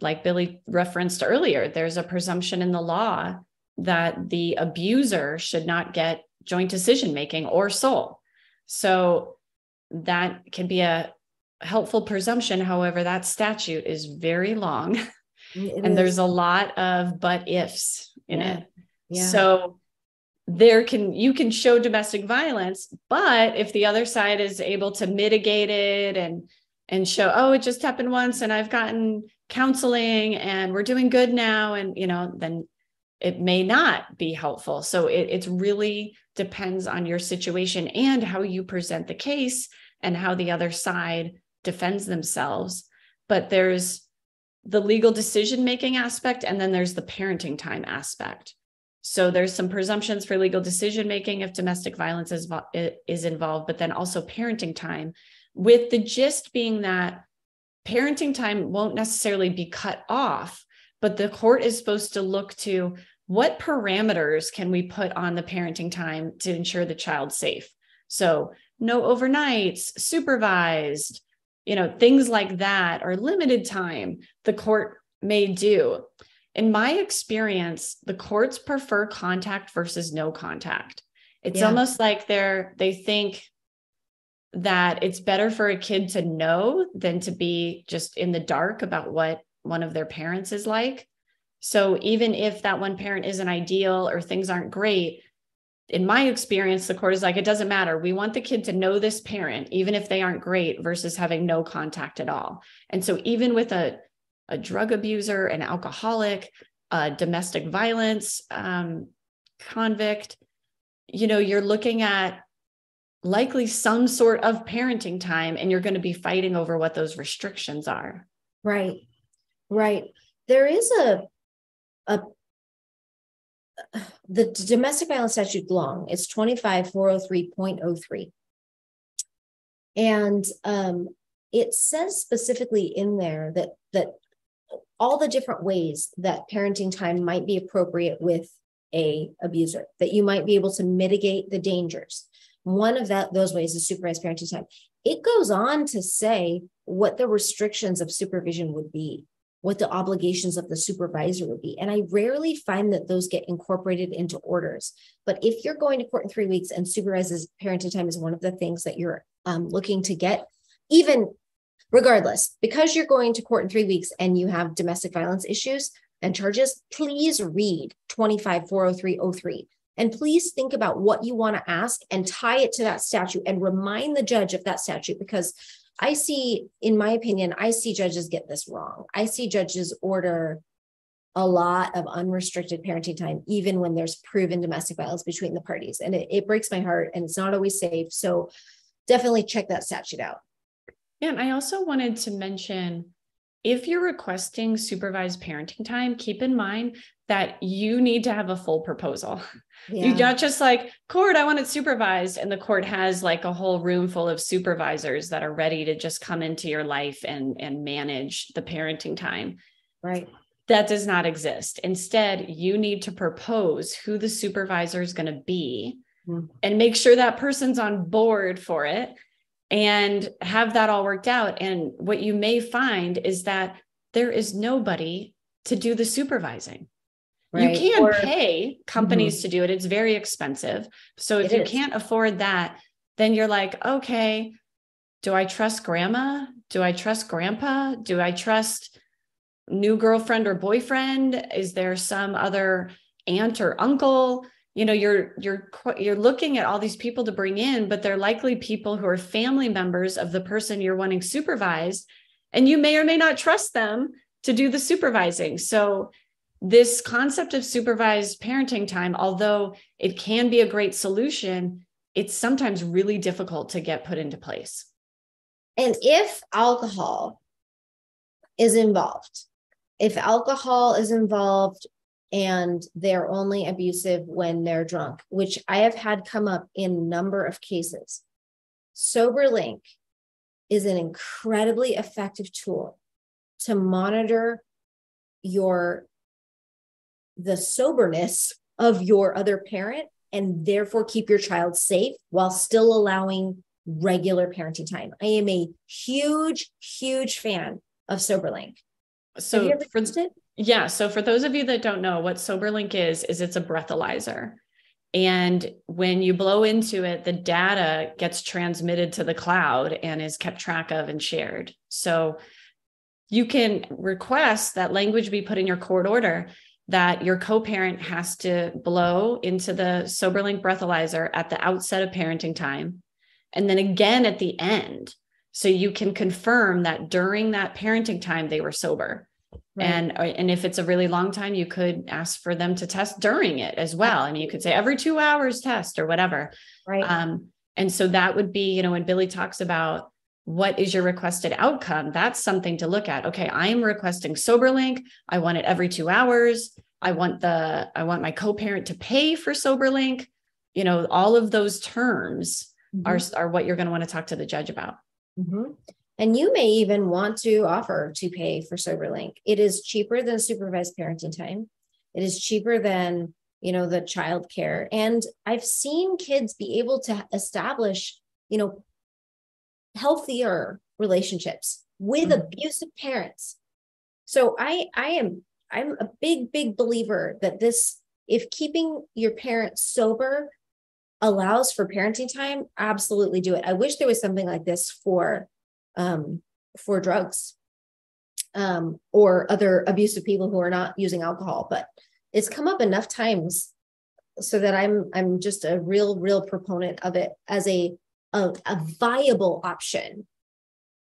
like Billie referenced earlier, there's a presumption in the law that the abuser should not get joint decision making or sole. So that can be a helpful presumption. However, that statute is very long mm, it and is. there's a lot of but ifs in yeah. it. Yeah. So there can you can show domestic violence, but if the other side is able to mitigate it and and show, oh, it just happened once and I've gotten counseling and we're doing good now, and you know, then it may not be helpful. So it it's really depends on your situation and how you present the case and how the other side defends themselves but there's the legal decision making aspect and then there's the parenting time aspect. So there's some presumptions for legal decision making if domestic violence is, is involved but then also parenting time. With the gist being that parenting time won't necessarily be cut off but the court is supposed to look to what parameters can we put on the parenting time to ensure the child's safe. So no overnights supervised you know things like that or limited time the court may do. In my experience the courts prefer contact versus no contact. It's yeah. almost like they're they think that it's better for a kid to know than to be just in the dark about what one of their parents is like. So even if that one parent isn't ideal or things aren't great in my experience, the court is like, it doesn't matter. We want the kid to know this parent, even if they aren't great, versus having no contact at all. And so, even with a, a drug abuser, an alcoholic, a domestic violence um, convict, you know, you're looking at likely some sort of parenting time, and you're going to be fighting over what those restrictions are. Right. Right. There is a a the domestic violence statute long. It's 25403.03. And um, it says specifically in there that that all the different ways that parenting time might be appropriate with a abuser, that you might be able to mitigate the dangers. One of that those ways is supervised parenting time. It goes on to say what the restrictions of supervision would be what the obligations of the supervisor would be. And I rarely find that those get incorporated into orders. But if you're going to court in three weeks and supervises parenting time is one of the things that you're um, looking to get, even regardless, because you're going to court in three weeks and you have domestic violence issues and charges, please read 2540303. And please think about what you want to ask and tie it to that statute and remind the judge of that statute because I see, in my opinion, I see judges get this wrong. I see judges order a lot of unrestricted parenting time, even when there's proven domestic violence between the parties. And it, it breaks my heart and it's not always safe. So definitely check that statute out. Yeah. And I also wanted to mention if you're requesting supervised parenting time, keep in mind that you need to have a full proposal. Yeah. You're not just like, court, I want it supervised. And the court has like a whole room full of supervisors that are ready to just come into your life and, and manage the parenting time. Right. That does not exist. Instead, you need to propose who the supervisor is going to be mm-hmm. and make sure that person's on board for it and have that all worked out. And what you may find is that there is nobody to do the supervising Right? You can or, pay companies mm-hmm. to do it. It's very expensive. So if it you is. can't afford that, then you're like, okay, do I trust grandma? Do I trust grandpa? Do I trust new girlfriend or boyfriend? Is there some other aunt or uncle? You know, you're you're you're looking at all these people to bring in, but they're likely people who are family members of the person you're wanting supervised, and you may or may not trust them to do the supervising. So this concept of supervised parenting time, although it can be a great solution, it's sometimes really difficult to get put into place. And if alcohol is involved, if alcohol is involved and they're only abusive when they're drunk, which I have had come up in number of cases, SoberLink is an incredibly effective tool to monitor your the soberness of your other parent and therefore keep your child safe while still allowing regular parenting time. I am a huge, huge fan of SoberLink. So for, yeah, so for those of you that don't know what SoberLink is, is it's a breathalyzer. And when you blow into it, the data gets transmitted to the cloud and is kept track of and shared. So you can request that language be put in your court order that your co-parent has to blow into the SoberLink breathalyzer at the outset of parenting time and then again at the end so you can confirm that during that parenting time they were sober. Right. and uh, and if it's a really long time you could ask for them to test during it as well. I mean, you could say every 2 hours test or whatever. Right. Um and so that would be you know when Billie talks about what is your requested outcome? That's something to look at. Okay i am requesting soberlink. I want it every two hours. I want the i want my co-parent to pay for soberlink. You know all of those terms mm-hmm. are are what you're going to want to talk to the judge about. Mm-hmm. and you may even want to offer to pay for soberlink. It is cheaper than supervised parenting time. It is cheaper than you know the child care and i've seen kids be able to establish you know healthier relationships with mm-hmm. abusive parents. So I I am I'm a big big believer that this if keeping your parents sober allows for parenting time, absolutely do it. I wish there was something like this for um for drugs um or other abusive people who are not using alcohol, but it's come up enough times so that I'm I'm just a real real proponent of it as a a, a viable option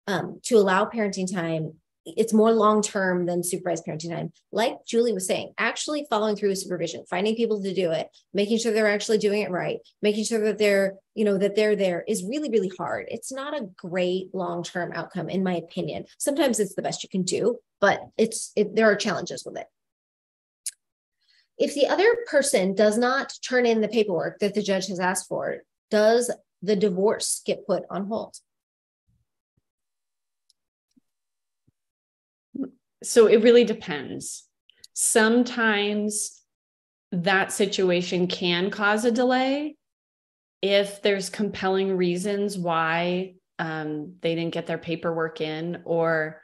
um, to allow parenting time it's more long term than supervised parenting time. Like Julie was saying, actually following through with supervision, finding people to do it, making sure they're actually doing it right, making sure that they're, you know, that they're there is really, really hard. It's not a great long term outcome, in my opinion. Sometimes it's the best you can do, but it's it, there are challenges with it. If the other person does not turn in the paperwork that the judge has asked for, does the divorce get put on hold? So it really depends. Sometimes that situation can cause a delay if there's compelling reasons why um, they didn't get their paperwork in, or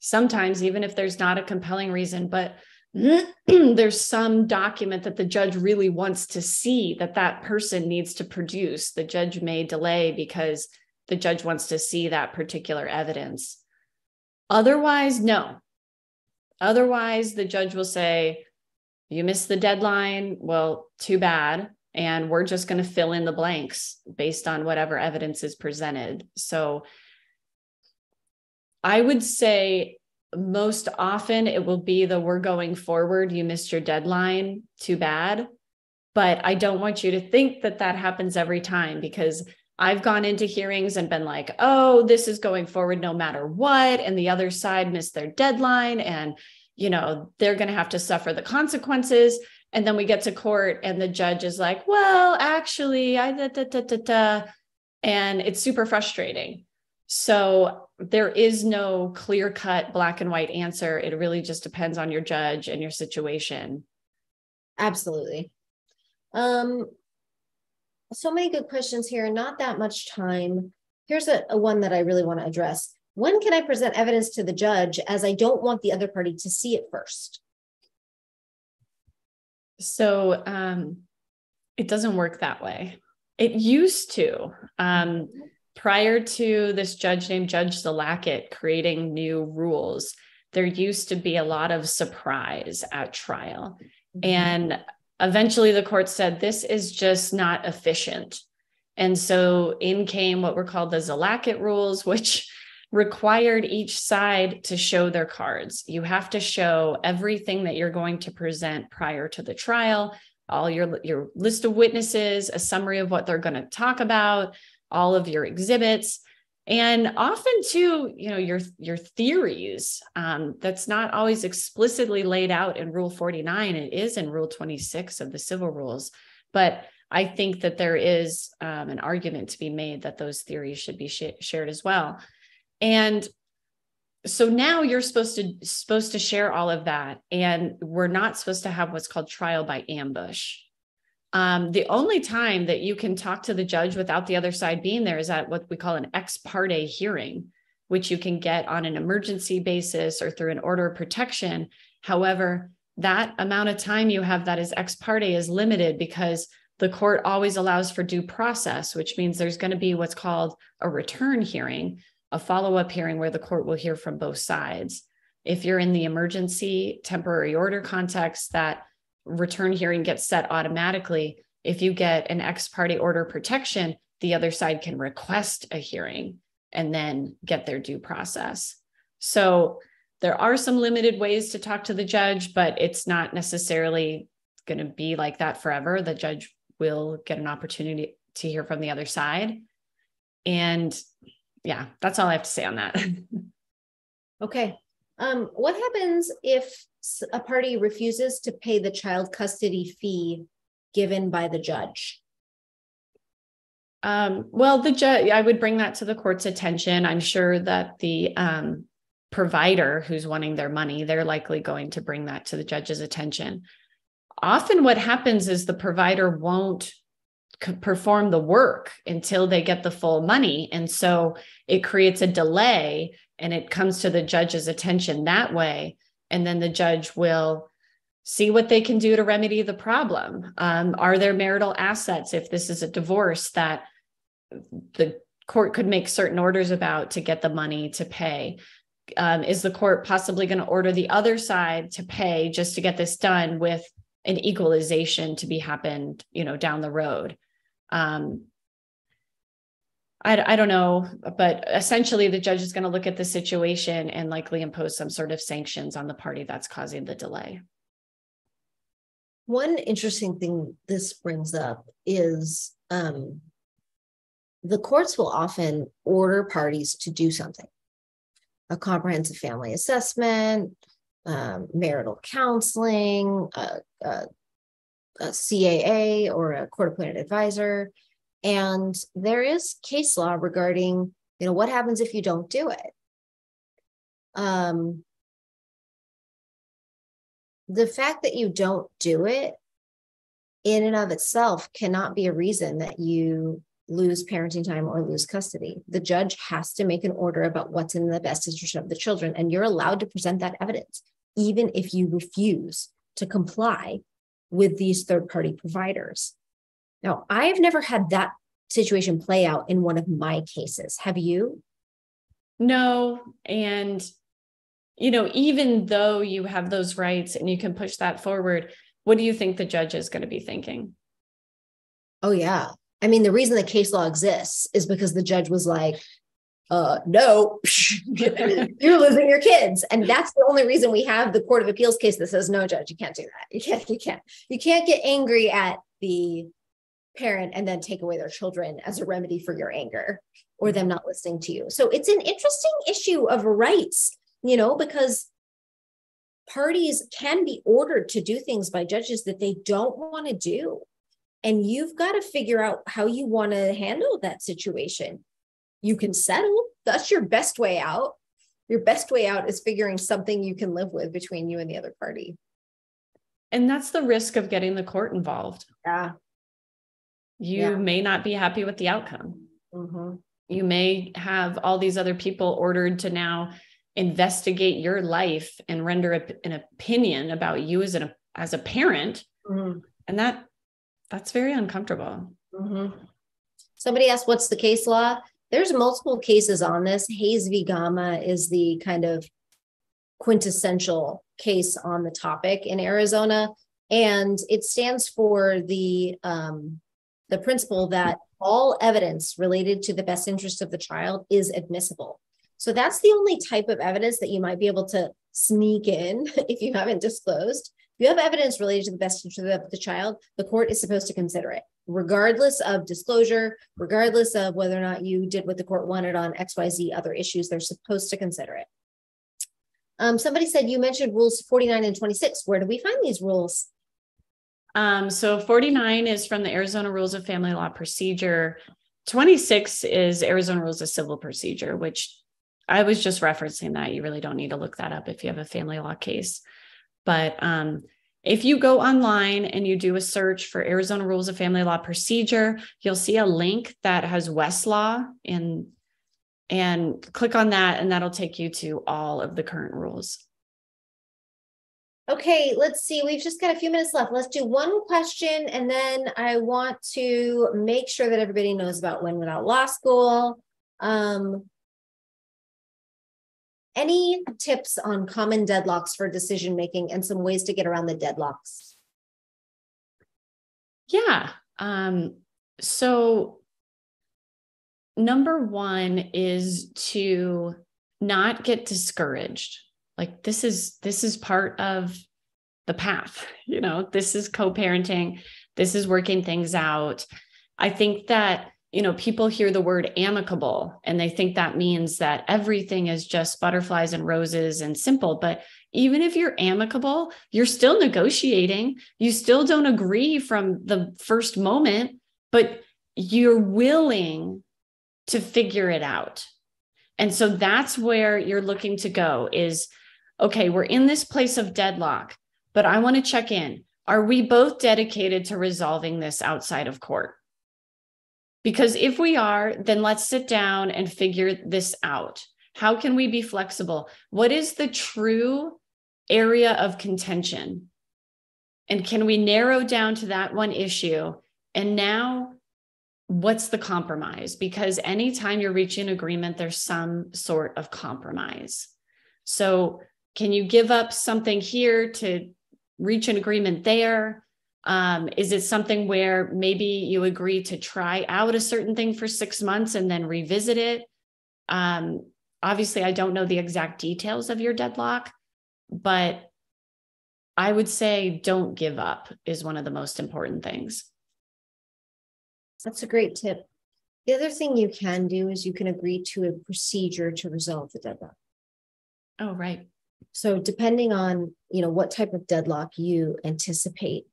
sometimes even if there's not a compelling reason, but there's some document that the judge really wants to see that that person needs to produce. The judge may delay because the judge wants to see that particular evidence. Otherwise, no. Otherwise, the judge will say, You missed the deadline. Well, too bad. And we're just going to fill in the blanks based on whatever evidence is presented. So I would say most often it will be the we're going forward. You missed your deadline. Too bad. But i don't want you to think that that happens every time because i've gone into hearings and been like oh this is going forward no matter what and the other side missed their deadline and you know they're going to have to suffer the consequences. And then we get to court and the judge is like well actually i da, da, da, da, da. and it's super frustrating. So there is no clear cut black and white answer. It really just depends on your judge and your situation. Absolutely. Um, so many good questions here, not that much time. Here's a, a one that I really want to address. When can I present evidence to the judge as I don't want the other party to see it first? So um, it doesn't work that way. It used to. Um, prior to this judge named Judge Zlaket creating new rules, there used to be a lot of surprise at trial. Mm-hmm. And eventually the court said, this is just not efficient. And so in came what were called the Zlaket rules, which required each side to show their cards. You have to show everything that you're going to present prior to the trial, all your, your list of witnesses, a summary of what they're going to talk about, all of your exhibits. And often too you know your your theories um, that's not always explicitly laid out in rule 49 it is in rule 26 of the civil rules. But i think that there is um, an argument to be made that those theories should be sh- shared as well. And so now you're supposed to supposed to share all of that. And we're not supposed to have what's called trial by ambush um, the only time that you can talk to the judge without the other side being there is at what we call an ex parte hearing, which you can get on an emergency basis or through an order of protection. However, that amount of time you have that is ex parte is limited because the court always allows for due process, which means there's going to be what's called a return hearing, a follow up hearing where the court will hear from both sides. If you're in the emergency temporary order context, that return hearing gets set automatically. If you get an ex parte order protection, the other side can request a hearing and then get their due process. So there are some limited ways to talk to the judge, but it's not necessarily going to be like that forever. The judge will get an opportunity to hear from the other side. And yeah, that's all I have to say on that. okay. Um, what happens if a party refuses to pay the child custody fee given by the judge? Um, well, the judge, I would bring that to the court's attention. I'm sure that the um, provider who's wanting their money, they're likely going to bring that to the judge's attention. Often, what happens is the provider won't perform the work until they get the full money. And so it creates a delay and it comes to the judge's attention that way and then the judge will see what they can do to remedy the problem. Um, are there marital assets if this is a divorce that the court could make certain orders about to get the money to pay? Um, is the court possibly going to order the other side to pay just to get this done with an equalization to be happened, you know, down the road? Um, I, I don't know, but essentially the judge is going to look at the situation and likely impose some sort of sanctions on the party that's causing the delay. One interesting thing this brings up is um, the courts will often order parties to do something a comprehensive family assessment, um, marital counseling, a, a, a CAA or a court appointed advisor. And there is case law regarding, you know, what happens if you don't do it? Um, the fact that you don't do it in and of itself cannot be a reason that you lose parenting time or lose custody. The judge has to make an order about what's in the best interest of the children, and you're allowed to present that evidence, even if you refuse to comply with these third party providers. Now, I have never had that situation play out in one of my cases. Have you? No. And, you know, even though you have those rights and you can push that forward, what do you think the judge is going to be thinking? Oh, yeah. I mean, the reason the case law exists is because the judge was like, uh, no, you're losing your kids. And that's the only reason we have the Court of Appeals case that says, no, judge, you can't do that. You can't, you can't, you can't get angry at the parent and then take away their children as a remedy for your anger or mm-hmm. them not listening to you. So it's an interesting issue of rights, you know, because parties can be ordered to do things by judges that they don't want to do. And you've got to figure out how you want to handle that situation. You can settle, that's your best way out. Your best way out is figuring something you can live with between you and the other party. And that's the risk of getting the court involved. Yeah you yeah. may not be happy with the outcome. Mm-hmm. You may have all these other people ordered to now investigate your life and render a, an opinion about you as an as a parent Mm-hmm. And that that's very uncomfortable. Mm-hmm. Somebody asked, what's the case law? There's multiple cases on this. Hays v. Gama is the kind of quintessential case on the topic in Arizona. And it stands for the um, the principle that all evidence related to the best interest of the child is admissible. So that's the only type of evidence that you might be able to sneak in if you haven't disclosed. If you have evidence related to the best interest of the child, the court is supposed to consider it, regardless of disclosure, regardless of whether or not you did what the court wanted on XYZ other issues, they're supposed to consider it. Um, somebody said you mentioned rules 49 and 26. Where do we find these rules? Um, so 49 is from the Arizona Rules of Family Law Procedure. 26 is Arizona Rules of Civil Procedure, which I was just referencing that. You really don't need to look that up if you have a family law case. But um, if you go online and you do a search for Arizona Rules of Family Law Procedure, you'll see a link that has Westlaw in and click on that and that'll take you to all of the current rules. Okay, let's see. We've just got a few minutes left. Let's do one question and then I want to make sure that everybody knows about Win Without Law School. Um, any tips on common deadlocks for decision making and some ways to get around the deadlocks? Yeah. Um, so number one is to not get discouraged like this is this is part of the path you know this is co-parenting this is working things out i think that you know people hear the word amicable and they think that means that everything is just butterflies and roses and simple but even if you're amicable you're still negotiating you still don't agree from the first moment but you're willing to figure it out. And so that's where you're looking to go is okay, we're in this place of deadlock, but I want to check in. Are we both dedicated to resolving this outside of court? Because if we are, then let's sit down and figure this out. How can we be flexible? What is the true area of contention? And can we narrow down to that one issue? And now what's the compromise? Because anytime you're reaching an agreement, there's some sort of compromise. So, can you give up something here to reach an agreement there? Um, is it something where maybe you agree to try out a certain thing for six months and then revisit it? Um, obviously, I don't know the exact details of your deadlock, but I would say don't give up is one of the most important things. That's a great tip. The other thing you can do is you can agree to a procedure to resolve the deadlock. Oh, right. So depending on, you know, what type of deadlock you anticipate,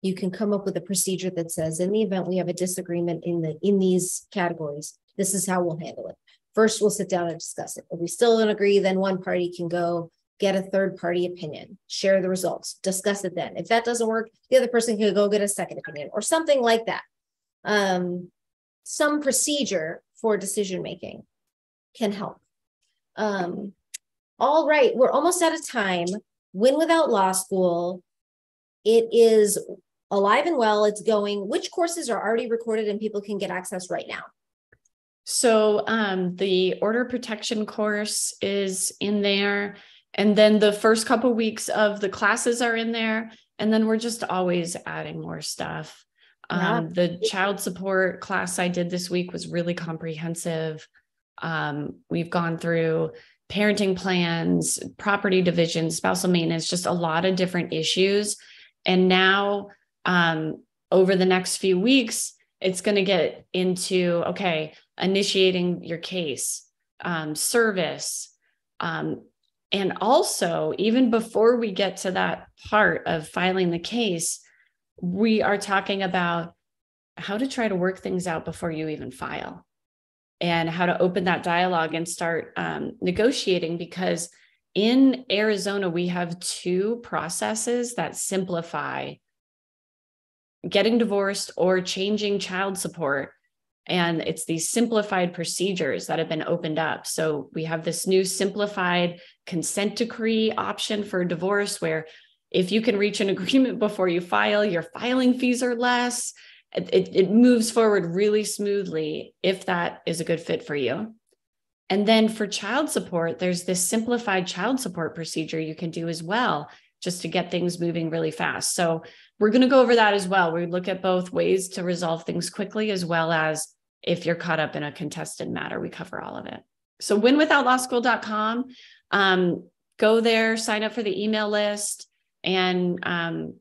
you can come up with a procedure that says in the event we have a disagreement in the in these categories, this is how we'll handle it. First, we'll sit down and discuss it. If we still don't agree, then one party can go get a third party opinion, share the results, discuss it then. If that doesn't work, the other person can go get a second opinion or something like that um, some procedure for decision making can help. Um, all right, we're almost out of time. Win Without Law School. It is alive and well. It's going. Which courses are already recorded and people can get access right now? So um, the order protection course is in there. And then the first couple weeks of the classes are in there. And then we're just always adding more stuff. Um, the child support class I did this week was really comprehensive. Um, we've gone through parenting plans, property division, spousal maintenance, just a lot of different issues. And now, um, over the next few weeks, it's going to get into okay, initiating your case, um, service. Um, and also, even before we get to that part of filing the case, we are talking about how to try to work things out before you even file and how to open that dialogue and start um, negotiating because in Arizona, we have two processes that simplify getting divorced or changing child support. And it's these simplified procedures that have been opened up. So we have this new simplified consent decree option for divorce where if you can reach an agreement before you file, your filing fees are less. It, it, moves forward really smoothly if that is a good fit for you. And then for child support, there's this simplified child support procedure you can do as well, just to get things moving really fast. So we're going to go over that as well. We look at both ways to resolve things quickly, as well as if you're caught up in a contested matter, we cover all of it. So winwithoutlawschool.com, um, go there, sign up for the email list, and um,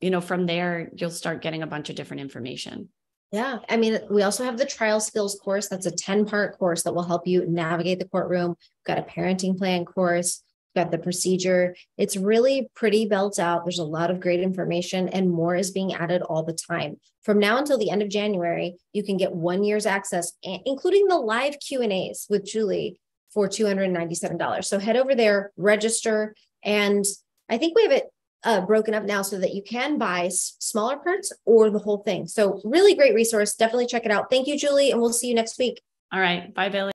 you know from there you'll start getting a bunch of different information. Yeah. I mean, we also have the trial skills course. That's a 10 part course that will help you navigate the courtroom. We've got a parenting plan course, We've got the procedure. It's really pretty built out. There's a lot of great information and more is being added all the time. From now until the end of January, you can get one year's access, including the live Q&As with Julie for $297. So head over there, register, and I think we have it uh, broken up now so that you can buy s- smaller parts or the whole thing. So, really great resource. Definitely check it out. Thank you, Julie, and we'll see you next week. All right. Bye, Billie.